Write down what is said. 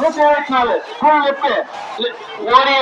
With Eric Mellis, pulling it fifth. What is